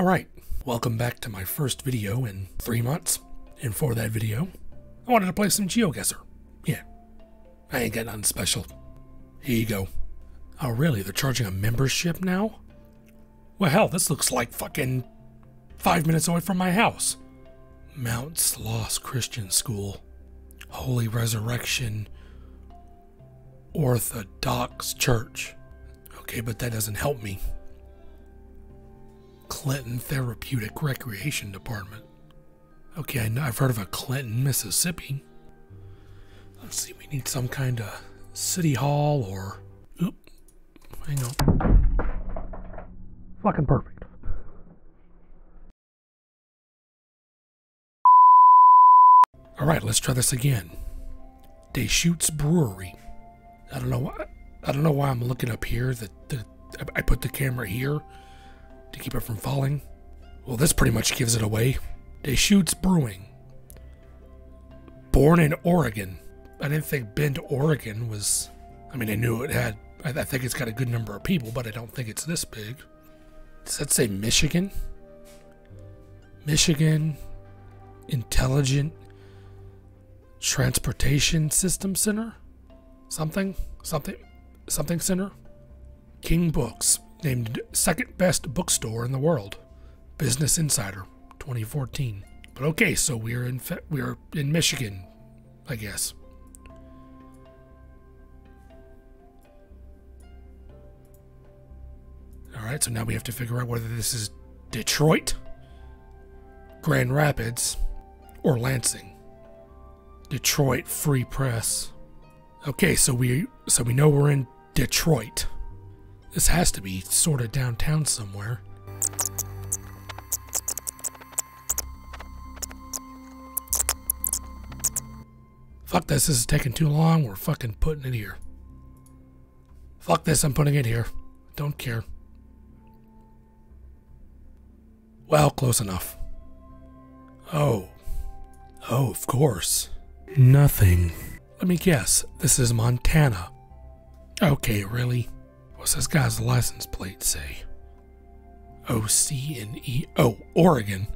Alright, welcome back to my first video in three months. And for that video, I wanted to play some GeoGuessr. Yeah, I ain't got nothing special. Here you go. Oh really, they're charging a membership now? Well hell, this looks like fucking five minutes away from my house. Mount Sloss Christian School. Holy Resurrection Orthodox Church. Okay, but that doesn't help me. Clinton Therapeutic Recreation Department. Okay, I know, I've heard of a Clinton, Mississippi. Let's see, we need some kind of city hall or. Oop, hang on. Fucking perfect. All right, let's try this again. Deschutes Brewery. I don't know why. I don't know why I'm looking up here. That the, I put the camera here to keep it from falling. Well, this pretty much gives it away. Deschutes Brewing. Born in Oregon. I didn't think Bend, Oregon was. I mean, I knew it had. I, I think it's got a good number of people, but I don't think it's this big. Does that say Michigan? Michigan Intelligent Transportation System Center? Something? Something? Something Center? King Books, named second best bookstore in the world. Business Insider, 2014. But okay, so we're in we're in Michigan, I guess. All right, so now we have to figure out whether this is Detroit, Grand Rapids, or Lansing. Detroit Free Press. Okay, so we so we know we're in Detroit. This has to be sort of downtown somewhere. Fuck this, this is taking too long. We're fucking putting it here. Fuck this, I'm putting it here. Don't care. Well, close enough. Oh. Oh, of course. Nothing. Let me guess. This is Montana. Okay, really? What's this guy's license plate say? OC and E. Oh, Oregon.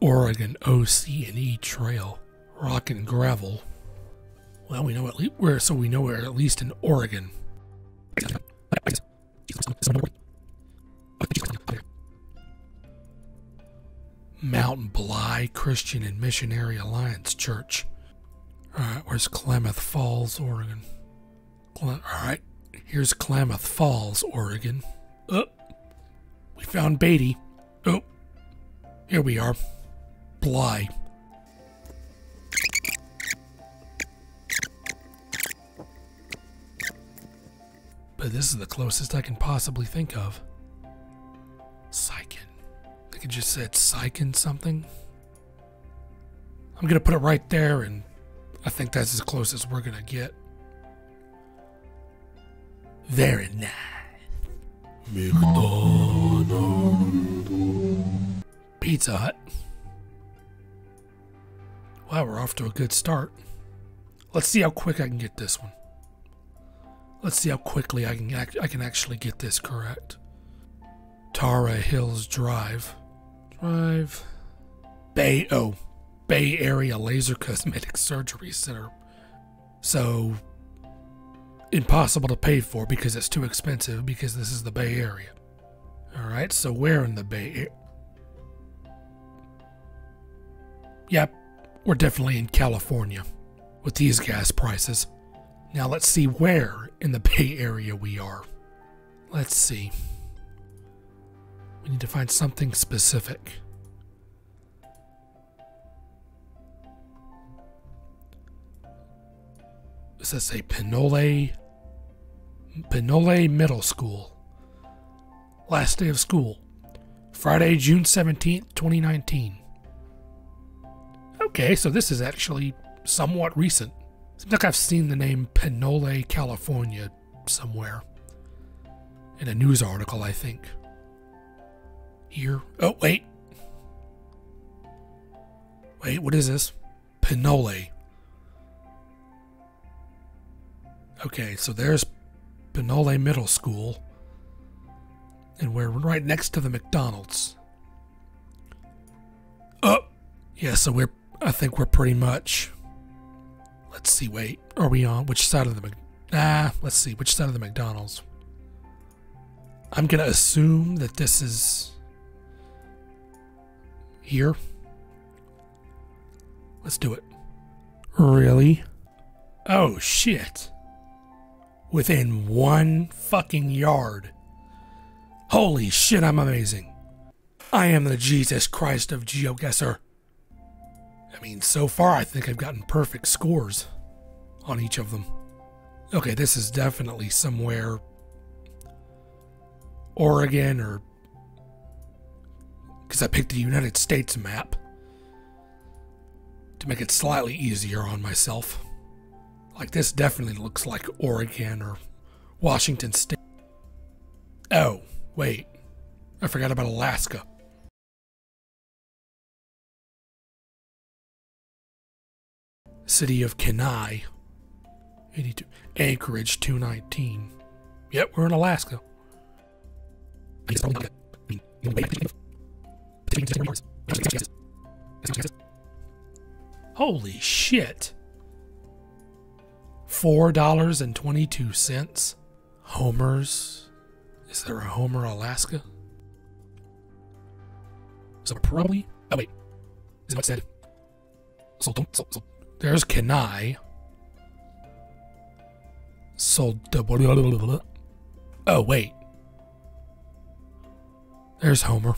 Oregon OC and E Trail. Rock and gravel. Well, we know at least where, so we know we're at least in Oregon. Mount Bly Christian and Missionary Alliance Church. Alright, where's Klamath Falls, Oregon? Alright, here's Klamath Falls, Oregon. Oh, we found Beatty. Oh, here we are. Bly. But this is the closest I can possibly think of. Sycan. I it just said Sycan something. I'm gonna put it right there, and I think that's as close as we're gonna get. Very nice. McDonald's. Pizza Hut. Wow, we're off to a good start. Let's see how quick I can get this one. Let's see how quickly I can I can actually get this correct. Tara Hills Drive. Drive. Bay oh. Bay Area Laser Cosmetic Surgery Center. So impossible to pay for because it's too expensive because this is the Bay Area. All right, so where in the Bay? Yep, we're definitely in California with these gas prices. Now let's see where in the Bay Area we are. Let's see. We need to find something specific. Does that say Pinole? Pinole Middle School. Last day of school. Friday, June 17th, 2019. Okay, so this is actually somewhat recent. Seems like I've seen the name Pinole, California somewhere. In a news article, I think. Here. Oh, wait. Wait, what is this? Pinole. Okay, so there's Pinole Middle School. And we're right next to the McDonald's. Oh, yeah, so we're. I think we're pretty much. Let's see. Wait, are we on which side of the? Ah, let's see. Which side of the McDonald's? I'm gonna assume that this is here. Let's do it. Really? Oh shit. Within one fucking yard. Holy shit, I'm amazing. I am the Jesus Christ of GeoGuessr. I mean, so far I think I've gotten perfect scores on each of them. Okay, this is definitely somewhere Oregon or because I picked the United States map to make it slightly easier on myself. Like this definitely looks like Oregon or Washington State. Oh, wait. I forgot about Alaska. City of Kenai. 82. Anchorage 219. Yep, we're in Alaska. Holy shit. $4.22. Homer's. Is there a Homer, Alaska? So probably. Oh, wait. Is it what said? So, so, so. There's Kenai. Sold. Uh, oh, wait. There's Homer.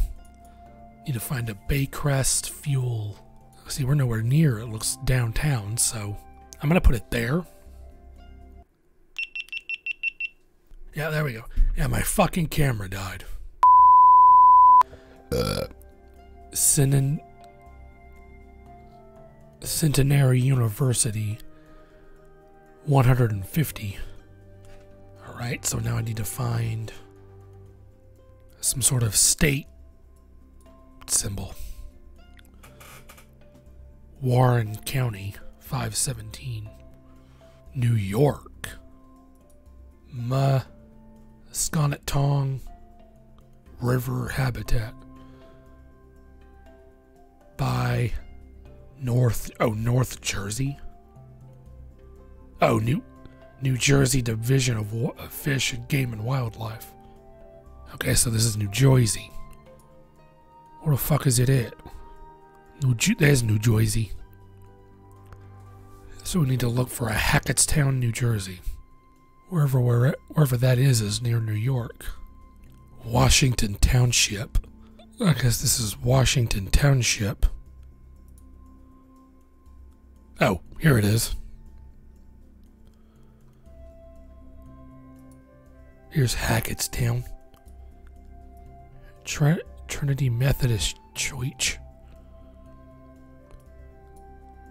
Need to find a Baycrest fuel. See, we're nowhere near. It looks downtown, so I'm gonna put it there. Yeah, there we go. Yeah, my fucking camera died. Uh. Centen Centenary University 150. Alright, so now I need to find some sort of state symbol. Warren County, 517. New York. Musconetcong River Habitat. By North, oh, North Jersey. Oh, New, New Jersey Division of, of Fish and Game and Wildlife. Okay, so this is New Jersey. Where the fuck is it at? New there's New Jersey. So we need to look for a Hackettstown, New Jersey. Wherever wherever that is is near New York. Washington Township. I guess this is Washington Township. Oh, here it is. Here's Hackettstown. Tr Trinity Methodist Church.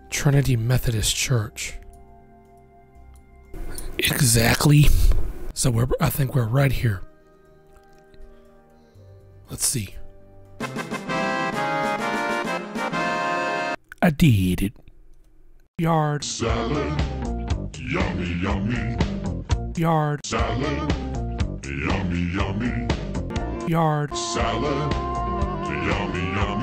Trinity Methodist Church. Exactly. So we're I think we're right here. Let's see. I did it. Yard. Salad. Yummy, yummy. Yard. Salad. Yummy, yummy. Yard. Salad. Yummy, yummy.